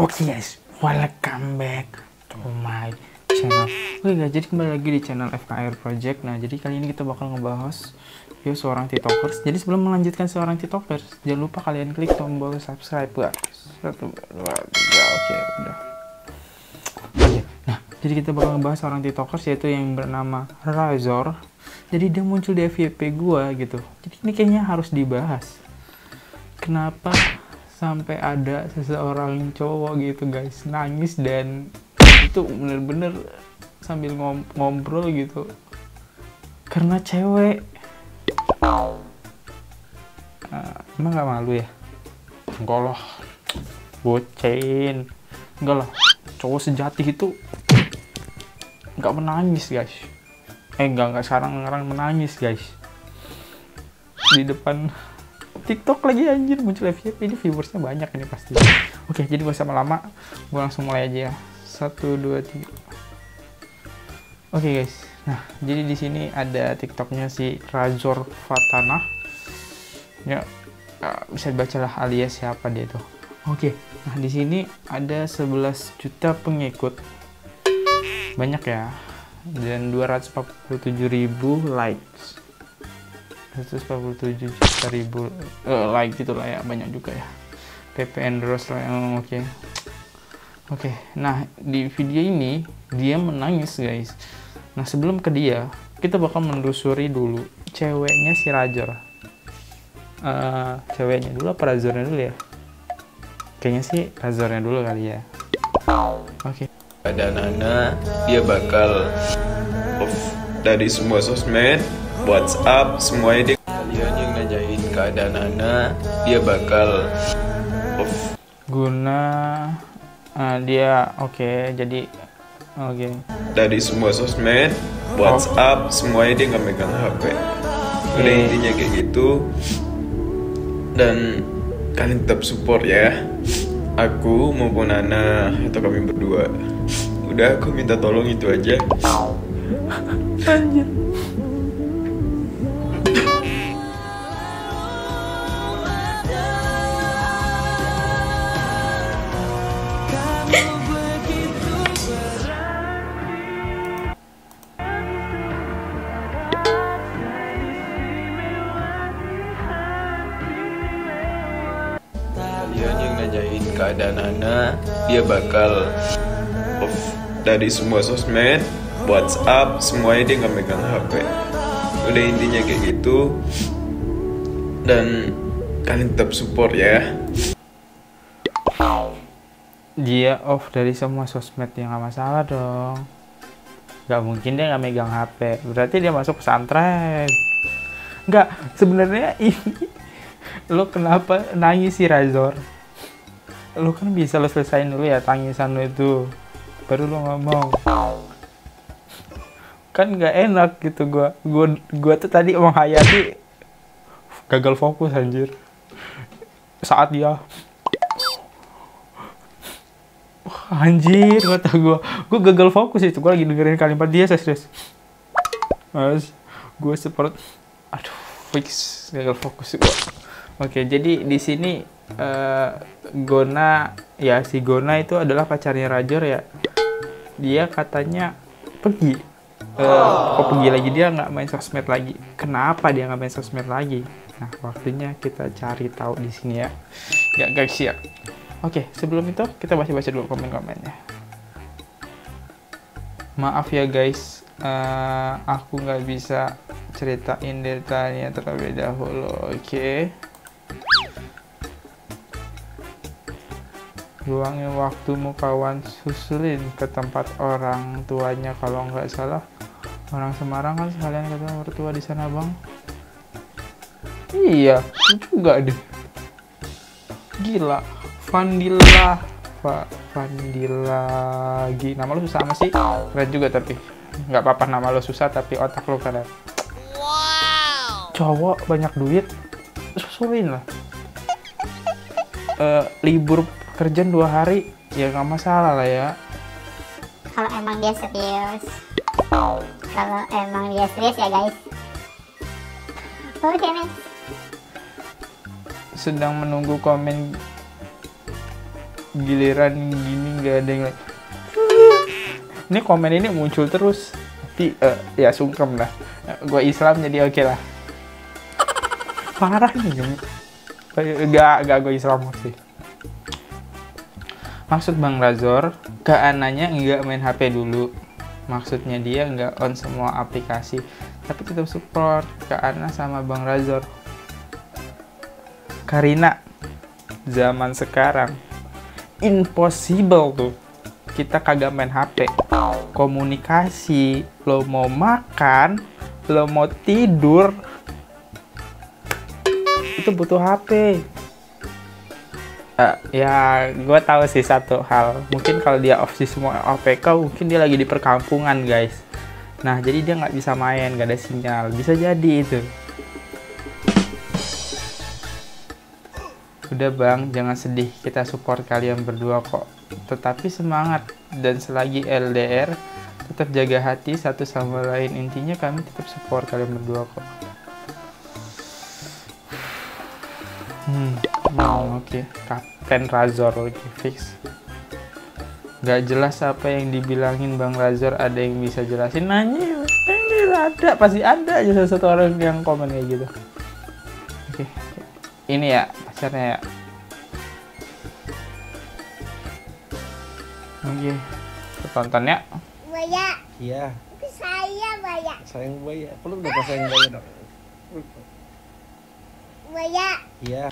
Oke guys, welcome back to my channel. Oke guys, jadi kembali lagi di channel FKR Project. Nah, jadi kali ini kita bakal ngebahas video seorang tiktokers. Jadi sebelum melanjutkan seorang tiktokers, jangan lupa kalian klik tombol subscribe guys. Satu, dua, tiga, oke, udah. Oke, nah, jadi kita bakal ngebahas seorang tiktokers yaitu yang bernama Razor. Jadi dia muncul di FYP gua gitu. Jadi ini kayaknya harus dibahas. Kenapa sampai ada seseorang cowok gitu guys. Nangis dan itu bener-bener sambil ngom ngobrol gitu. Karena cewek. Uh, emang gak malu ya? Enggak lah. Bocin enggak lah. Cowok sejati itu nggak menangis guys. Eh enggak enggak sekarang sekarang menangis guys. Di depan TikTok lagi anjir muncul FYP ini viewersnya banyak ini pasti. Oke, jadi gak usah lama, gue langsung mulai aja ya. Satu, dua, tiga. Oke guys, nah jadi di sini ada TikToknya si Razor Fatana. Ya, uh, bisa dibacalah alias siapa dia tuh. Oke, nah di sini ada 11 juta pengikut. Banyak ya. Dan 247 ribu likes. 147 juta ribu uh, like gitu lah ya banyak juga ya PP endorse lah oh, oke okay. oke okay. nah di video ini dia menangis guys nah sebelum ke dia kita bakal menelusuri dulu ceweknya si Rajor uh, ceweknya dulu apa Razornya dulu ya kayaknya sih Razornya dulu kali ya oke okay. ada Nana dia bakal dari semua sosmed WhatsApp semuanya dia kalian yang nanyain keadaan Nana dia bakal off. Guna uh, dia oke okay, jadi oke. Okay. dari semua sosmed WhatsApp semuanya dia nggak megang HP udah Oke. intinya kayak gitu. Dan kalian tetap support ya. Aku maupun Nana atau kami berdua. Udah aku minta tolong itu aja. Anjir keadaan Nana dia bakal off dari semua sosmed WhatsApp semuanya dia nggak megang HP udah intinya kayak gitu. Dan kalian tetap support ya. Dia off dari semua sosmed ya nggak masalah dong. Nggak mungkin dia nggak megang HP berarti dia masuk pesantren. Nggak sebenarnya ini lo kenapa nangis sih Razor lo kan bisa lo selesain dulu ya tangisan lo itu. Baru lo ngomong. Kan nggak enak gitu gua gua gua tuh tadi menghayati gagal fokus anjir. Saat dia anjir kata gue gue gagal fokus itu gue lagi dengerin kalimat dia serius mas gue seperti aduh fix gagal fokus gue oke jadi di sini eh, Gona ya si Gona itu adalah pacarnya Rajor ya. Dia katanya pergi. Eh, kok pergi lagi? Dia nggak main sosmed lagi. Kenapa dia nggak main sosmed lagi? Nah waktunya kita cari tahu di sini ya. Ya guys ya. Oke, sebelum itu kita baca-baca dulu komen-komennya. Maaf ya guys, eh, aku nggak bisa ceritain detailnya terlebih dahulu. Oke. Luangin waktumu kawan. Susulin ke tempat orang tuanya kalau nggak salah. Orang Semarang kan sekalian ketemu mertua di sana bang. Iya, juga deh. Gila. Vandila Pak Vandila lagi. Nama lu susah sama sih. Keren juga tapi. Nggak apa-apa nama lu susah tapi otak lu keren. Wow. Cowok banyak duit susulin lah. Eh, libur kerjaan dua hari ya nggak masalah lah ya. Kalau emang dia serius. Kalau emang dia serius ya guys. Oke next sedang menunggu komen giliran gini nggak ada yang ini komen ini muncul terus. Tapi eh, ya sungkem lah. Gue Islam jadi oke lah. Parah nih gak gak gue Islam sih maksud Bang Razor ke ananya nggak main HP dulu. Maksudnya dia nggak on semua aplikasi. Tapi tetap support ke Ana sama Bang Razor. Karina zaman sekarang impossible tuh. Kita kagak main HP komunikasi lo mau makan lo mau tidur itu butuh HP uh, ya gue tahu sih satu hal. Mungkin kalau dia off sih semua APK mungkin dia lagi di perkampungan guys. Nah jadi dia nggak bisa main gak ada sinyal. Bisa jadi itu. Udah bang. Jangan sedih. Kita support kalian berdua kok. Tetapi semangat. Dan selagi LDR tetap jaga hati satu sama lain. Intinya kami tetap support kalian berdua kok. Hmm, oh, oke. Okay. Kapten Razor oke okay, fix Gak jelas apa yang dibilangin Bang Razor ada yang bisa jelasin nanya ini ada pasti ada aja satu orang yang komen kayak gitu oke okay. ini ya pacarnya ya oke okay. tonton ya Buaya, Iya, saya buaya. sayang buaya. Peluk dong pas sayang buaya dong. Buaya. Iya.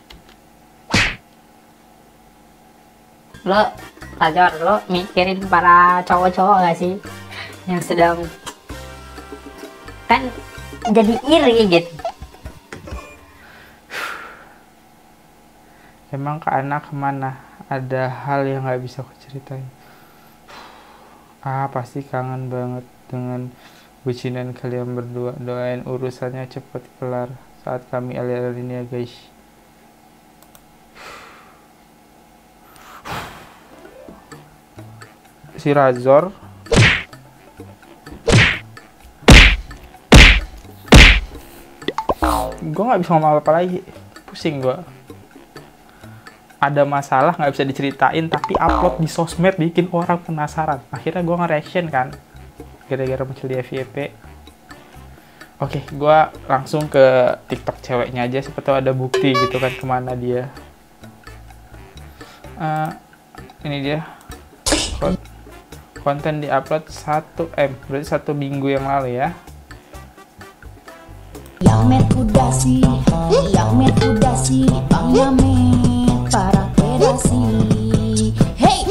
Lo Rajor lo mikirin para cowok-cowok gak sih? Yang sedang kan jadi iri gitu. Emang ke anak ke mana? Ada hal yang nggak bisa aku ceritain? Ah pasti kangen banget dengan bucinan kalian berdua. Doain urusannya cepet kelar saat kami LDR ini ya guys si Razor. Gue nggak bisa ngomong apa lagi. Pusing gue ada masalah nggak bisa diceritain tapi upload di sosmed bikin orang penasaran. Akhirnya gue nge-reaction kan gara-gara muncul di FYP oke gue langsung ke tiktok ceweknya aja siapa ada bukti gitu kan ke mana dia. Eh, ini dia. Kon- konten diupload 1 M berarti satu minggu yang lalu ya. Yang met kudasi, yang met kudasi, bang yamet para pedasi. Hey,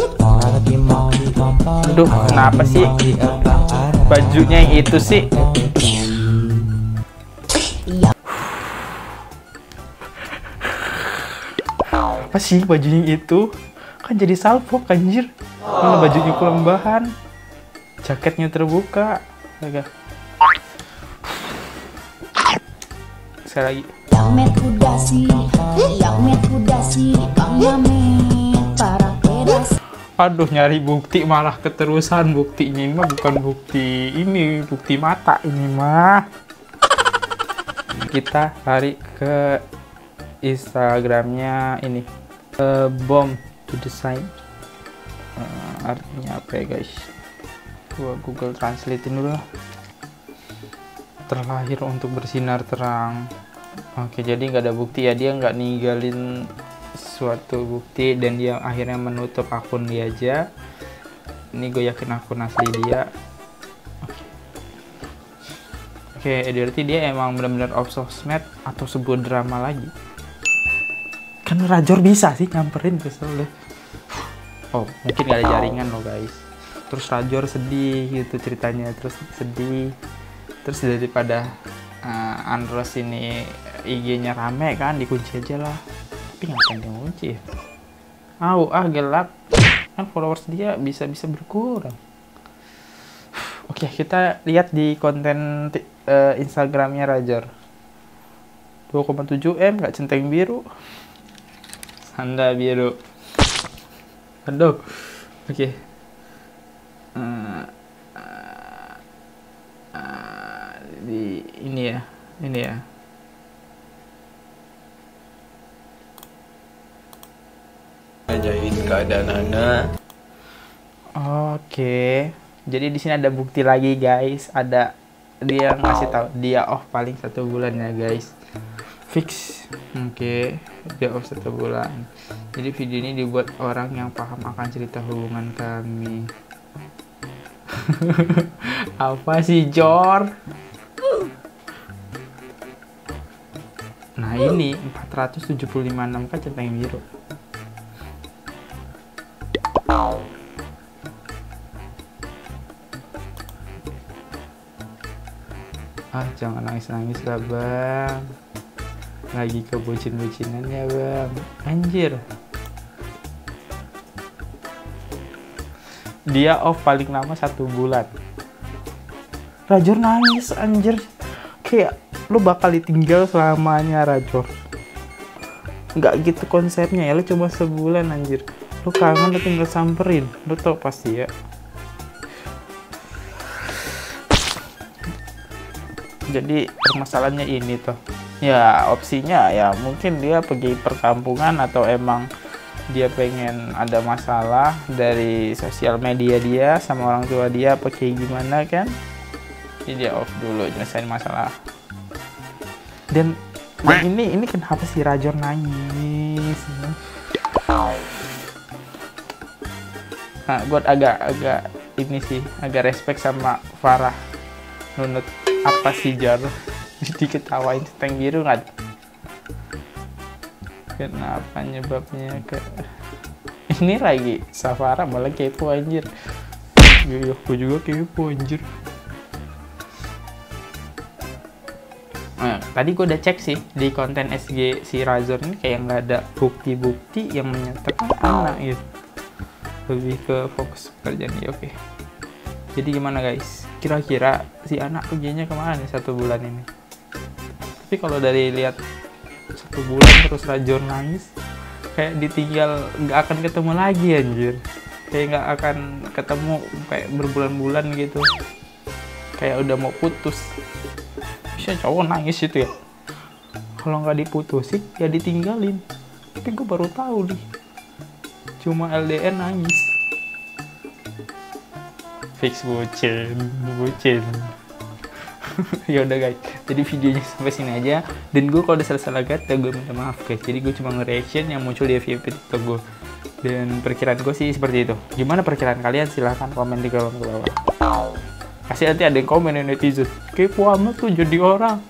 aduh kenapa sih bajunya yang itu sih? Apa sih bajunya itu? Kan jadi salvo anjir mana bajunya kurang bahan jaketnya terbuka. Agak sekali lagi. Yang met kudasi, yang met kudasi, bang para pedasi. aduh nyari bukti malah keterusan. Buktinya ini mah bukan bukti ini bukti mata ini mah. Kita lari ke Instagramnya ini. Eh, bomb to the Eh, artinya apa ya guys? Gua Google Translatein dulu lah. Terlahir untuk bersinar terang. Oke jadi nggak ada bukti ya. Dia nggak ninggalin suatu bukti dan dia akhirnya menutup akun dia aja. Ini gue yakin akun asli dia. Oke oke berarti dia emang benar-benar off sosmed atau sebuah drama lagi? Kan Rajor bisa sih nyamperin kesel deh oh mungkin gak ada jaringan loh guys. Terus Rajor sedih gitu ceritanya terus sedih. Terus daripada uh, Andros ini IG-nya rame kan dikunci aja lah. Tapi ngapain dikunci ya? Au, ah gelap. Kan followers dia bisa bisa berkurang. Oke kita lihat di konten eh, Instagramnya Rajor. 2,7 m nggak centeng biru. Anda biru aduh oke Eh, eh, eh, di ini ya ini ya ngajain keadaan Nana. Oke. Jadi di sini ada bukti lagi guys. Ada dia ngasih tahu dia off paling satu bulan ya guys. Fix. Oke. Dia off satu bulan. Jadi video ini dibuat orang yang paham akan cerita hubungan kami. Apa sih Jor? Nah ini 475 6K centang biru. Ah jangan nangis-nangis lah bang Lagi kebucin-bucinan ya bang Anjir Dia off paling lama satu bulan. Rajor nangis anjir. Kayak lu bakal ditinggal selamanya Rajor nggak gitu konsepnya ya lu cuma sebulan anjir. Lu kangen lu tinggal samperin. Lu tau pasti ya. Jadi permasalahannya ini tuh ya opsinya ya mungkin dia pergi perkampungan atau emang dia pengen ada masalah dari sosial media dia sama orang tua dia apa kayak gimana kan? Jadi dia off dulu nyelesain masalah. Dan dan ini ini kenapa si Rajor nangis? Nah gue agak agak ini sih agak respect sama Farah. Nunut apa sih Jar diketawain tank biru nggak kenapa nyebabnya ke ini lagi Safara malah kepo anjir Iya, aku juga kepo anjir Nah, tadi gue udah cek sih di konten SG si Razor ini kayak nggak ada bukti-bukti yang menyatakan anak gitu. Lebih ke fokus pekerjaan nih, oke. Jadi gimana guys? Kira-kira si anak ujiannya ke mana nih satu bulan ini? Tapi kalau dari lihat satu bulan terus Razor nangis, kayak ditinggal nggak akan ketemu lagi anjir. Kayak nggak akan ketemu kayak berbulan-bulan gitu. Kayak udah mau putus. Bisa cowok nangis itu ya? Kalau nggak diputusin ya ditinggalin. Tapi gue baru tahu nih. Cuma LDR nangis. Fix bucin bucin ya udah guys. Jadi videonya sampai sini aja. Dan gue kalau udah selesai lagi ya gue minta maaf guys. Jadi gue cuma nge-reaction yang muncul di FYP tiktok gue dan perkiraan gue sih seperti itu. Gimana perkiraan kalian? Silahkan komen di kolom bawah. Pasti nanti ada yang komen yang netizen. Kepo amat tuh jadi orang.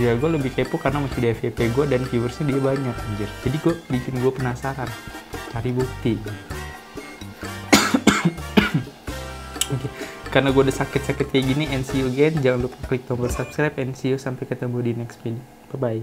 Ya gue lebih kepo karena masih di FYP gue dan viewersnya dia banyak anjir. Jadi gue bikin gue penasaran. Cari bukti karena gue udah sakit-sakit kayak gini and see you again. Jangan lupa klik tombol subscribe and see you sampai ketemu di next video. Bye bye